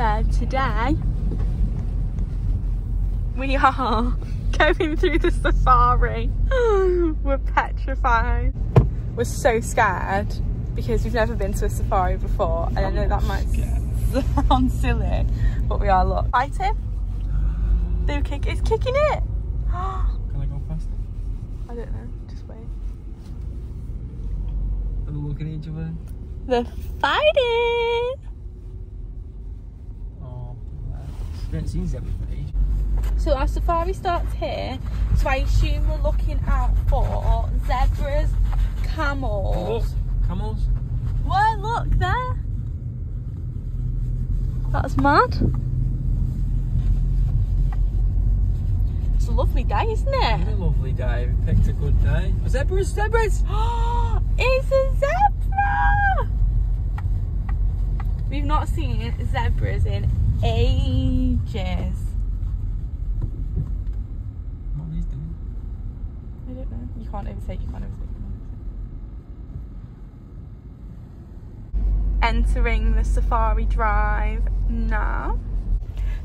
So today we are going through the safari. We're petrified. We're so scared because we've never been to a safari before and I know that might sound silly but we are look. Fight him. Do kick it's kicking it. Can I go past it? I don't know, just wait. Are they looking at each other? They're fighting. Oh, relax. You haven't seen zebra for ages. So our safari starts here, so I assume we're looking out for zebras, camels. Camels? Whoa, look there. That's mad. It's a lovely day, isn't It's a it? lovely day. We picked a good day. Zebras, zebras! it's a zebra! We've not seen zebras in ages. What are these doing? I don't know. You can't overtake, you can't overtake. Entering the safari drive now.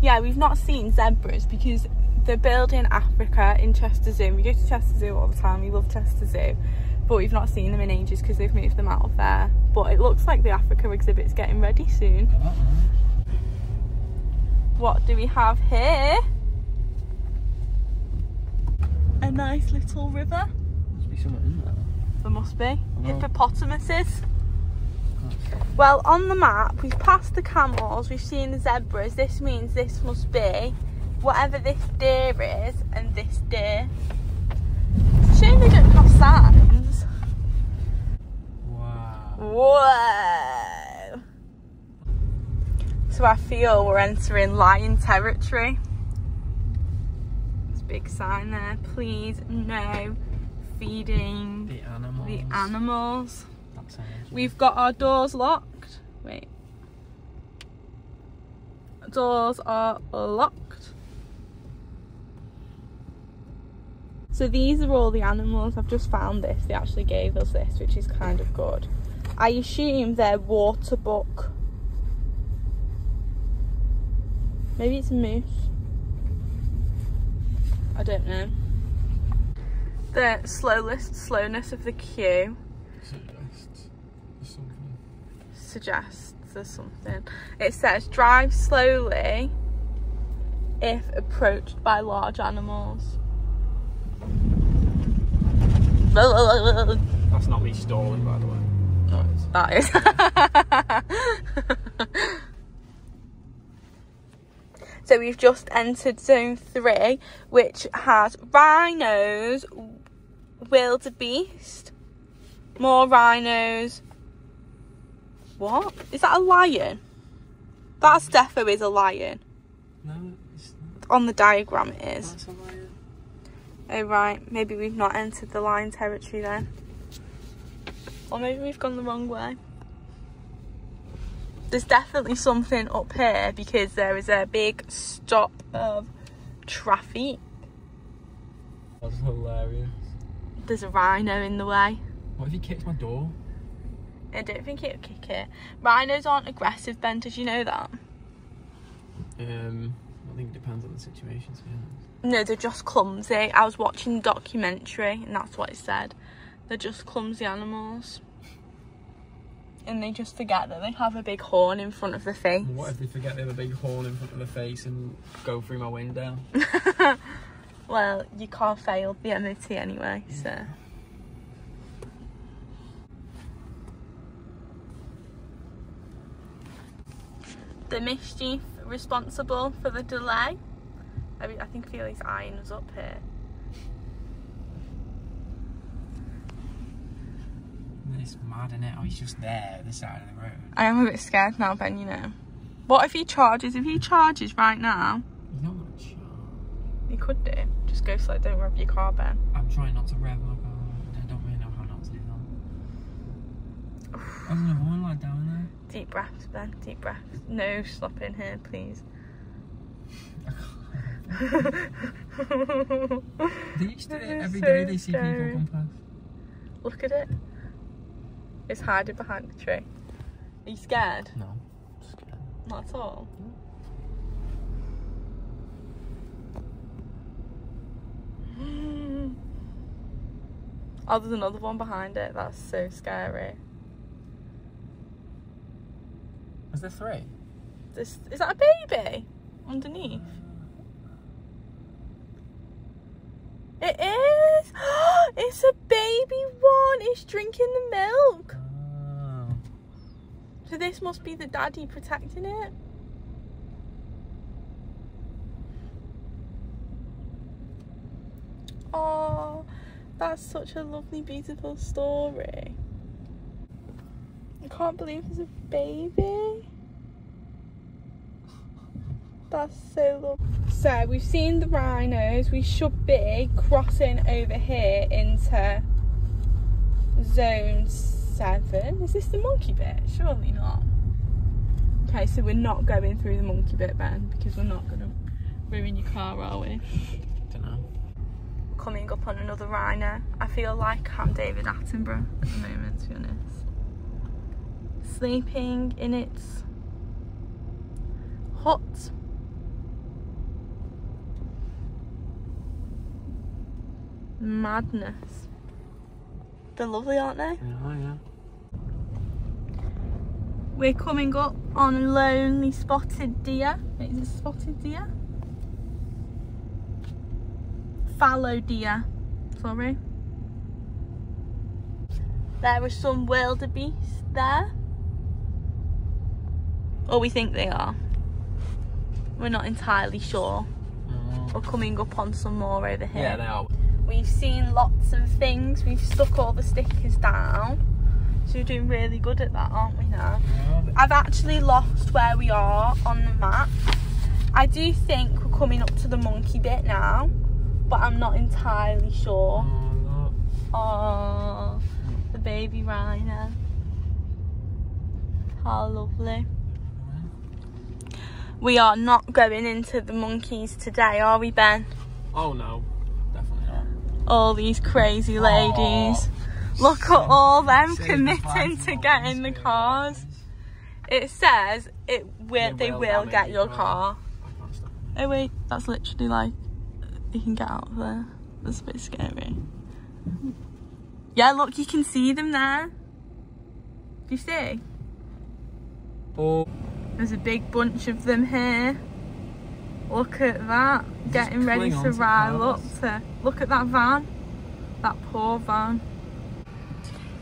Yeah, we've not seen zebras because they're building Africa in Chester Zoo. We go to Chester Zoo all the time. We love Chester Zoo. But we've not seen them in ages because they've moved them out of there. But it looks like the Africa exhibit's getting ready soon. What do we have here? A nice little river. Must be something in there. There must be. Hippopotamuses. Well, on the map, we've passed the camels, we've seen the zebras. This means this must be whatever this deer is and this deer. Shame they don't have signs. Wow. Whoa! So I feel we're entering lion territory. There's a big sign there. Please no feeding The animals. the animals. That's how it is. We've got our doors locked. Wait. Doors are locked. So these are all the animals. I've just found this. They actually gave us this, which is kind of good. I assume they're water buck. Maybe it's a moose. I don't know. The slowest slowness of the queue Suggests something. suggests there's something. It says drive slowly if approached by large animals. That's not me stalling, by the way. No, it's. That is. so we've just entered zone three, which has rhinos, wildebeest, more rhinos. What? Is that a lion? That's defo is a lion. No, it's not. On the diagram it is. That's a lion. Oh right, maybe we've not entered the lion territory then. Or maybe we've gone the wrong way. There's definitely something up here because there is a big stop of traffic. That's hilarious. There's a rhino in the way. What if he kicks my door? I don't think it'll kick it. Rhinos aren't aggressive, Ben, did you know that? Um, I think it depends on the situation, to be honest. No, they're just clumsy. I was watching a documentary and that's what it said. They're just clumsy animals. And they just forget that they have a big horn in front of the face. What if they forget they have a big horn in front of the face and go through my window? well, you can't fail the MOT anyway, so. The mischief responsible for the delay. I, mean, I think Felix iron us up here. It's mad, isn't it? Oh, he's just there, this side of the road. I am a bit scared now, Ben, you know. What if he charges? If he charges right now, He's not gonna charge. he could do. Just go slow, don't rev your car, Ben. I'm trying not to rev my car. I don't really know how not to do that. There's another one like down there. Deep breaths, Ben, deep breaths. No stopping here, please. They used to do it every so day. They see scary. people come past. Look at it. It's hiding behind the tree. Are you scared? No. I'm Scared. Not at all. Oh, there's another one behind it. That's so scary. Is there three? This is that a baby underneath? It is. it's a baby one. It's drinking the milk. Oh. So this must be the daddy protecting it. Oh, that's such a lovely, beautiful story. I can't believe there's a baby. That's so lovely. So we've seen the rhinos. We should be crossing over here into zone seven. Is this the monkey bit? Surely not. Okay, so we're not going through the monkey bit then because we're not gonna ruin your car, are we? Don't know. Coming up on another rhino. I feel like I'm David Attenborough at the moment, to be honest. Sleeping in its hut. Madness. They're lovely, aren't they? Yeah, yeah. We're coming up on a lonely spotted deer. Is it spotted deer? Fallow deer. Sorry. There are some wildebeest there. Or we think they are. We're not entirely sure. Oh. We're coming up on some more over here. Yeah, they are. We've seen lots of things. We've stuck all the stickers down. So we're doing really good at that, aren't we now? Yeah, I've actually lost where we are on the map. I do think we're coming up to the monkey bit now, but I'm not entirely sure. Oh, look. Oh, the baby rhino. How lovely. We are not going into the monkeys today, are we, Ben? Oh no. All these crazy ladies. Look at all them Save committing five to more get in the cars. It says it will, They they will will get your car. car. I can't stop. Oh wait, that's literally like you can get out of there. That's a bit scary. Yeah, look, you can see them there. Do you see? Oh, There's a big bunch of them here. Look at that, getting ready to onto ride up to. Look at that van, that poor van.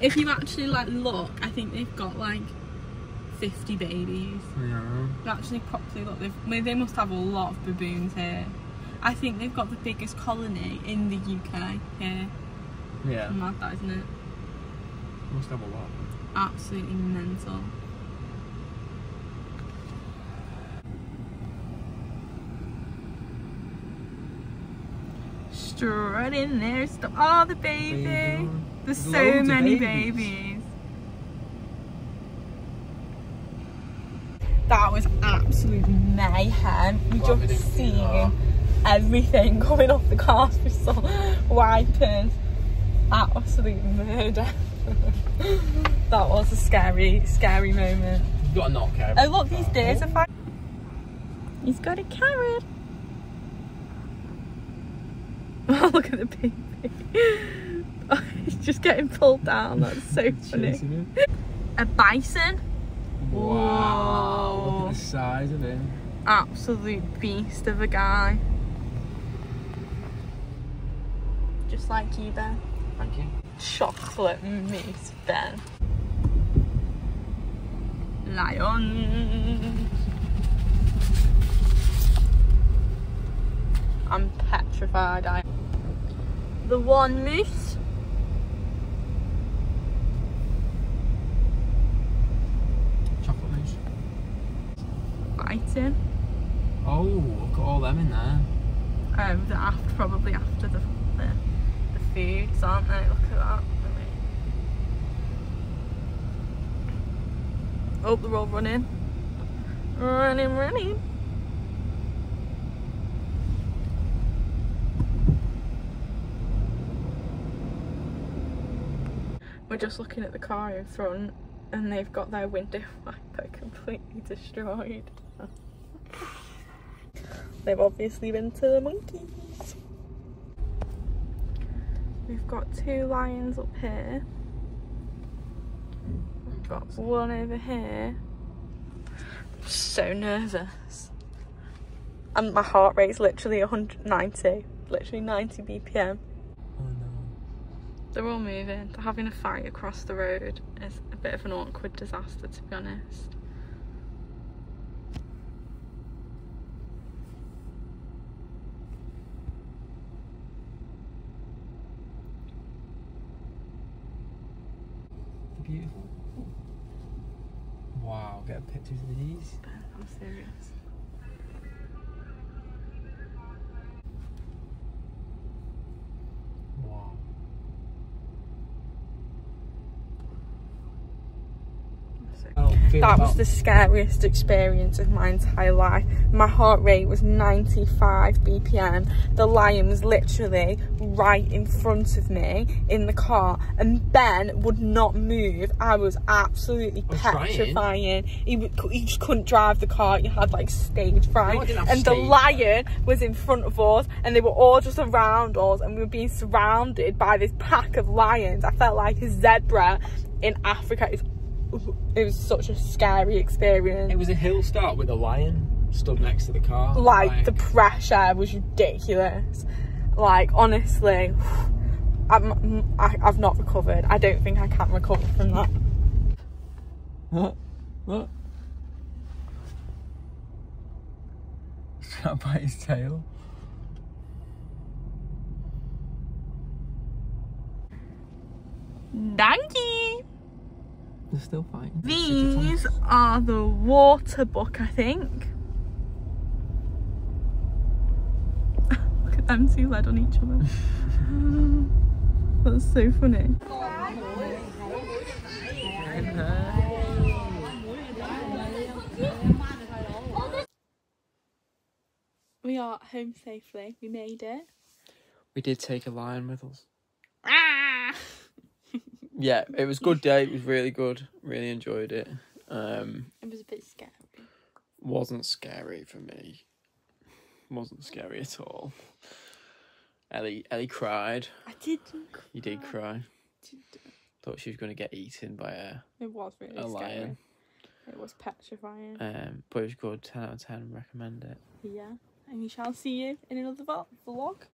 If you actually like look, I think they've got like 50 babies. yeah. You actually properly look, they've, they must have a lot of baboons here. I think they've got the biggest colony in the UK here. Yeah. Mad that, isn't it? Must have a lot. Absolutely mental. Straight in there. Stop. Oh, the baby. Baby. There's so Loads many babies. babies. That was absolute mayhem. We Well, just didn't do that. seen everything coming off the cars with some wipers. Absolute murder. that was a scary, scary moment. You've got to not care. Oh look, these deers are fine. He's got a carrot. Oh, look at the baby. Oh, he's just getting pulled down. That's so funny. A bison. Wow. Look at the size of him. Absolute beast of a guy. Just like you, Ben. Thank you. Chocolate mousse, Ben. Lion. I'm petrified. I. The one moose. Chocolate mousse. Fighting. Oh, look at all them in there. Um, the after probably after the the, the foods, aren't they? Look at that. Oh, they're all running. Running, running. We're just looking at the car in front and they've got their window wiper completely destroyed. they've obviously been to the monkeys. We've got two lions up here. We've got one over here. So nervous. And my heart rate's literally 190, literally 90 BPM. They're all moving. They're having a fight across the road. It's a bit of an awkward disaster, to be honest. Beautiful. Wow, get pictures of these. I'm serious. Wow. Oh, feel That was the scariest experience of my entire life. My heart rate was 95 BPM. The lion was literally right in front of me in the car, and Ben would not move. I was absolutely I was petrifying. He, he just couldn't drive the car. You had like stage fright, No, and the lion was in front of us, and they were all just around us, and we were being surrounded by this pack of lions. I felt like a zebra in Africa. It's it was such a scary experience. It was a hill start with a lion stood next to the car. like, the pressure was ridiculous. Like honestly, I'm, I, I've not recovered. I don't think I can recover from that. What? What? Trapped by his tail. Donkey. They're still fighting. These are the water buck, I think. Look at them two led on each other. That's so funny. We are home safely. We made it. We did take a lion with us. Ah! Ah! Yeah, it was good day. It was really good. Really enjoyed it. Um, It was a bit scary. wasn't scary for me. Wasn't scary at all. Ellie, Ellie cried. I did. You did cry. did- Thought she was going to get eaten by a, It was really a scary. lion. It was petrifying. Um, but it was good. Ten out of ten. Recommend it. yeah. And we shall see you in another vlog.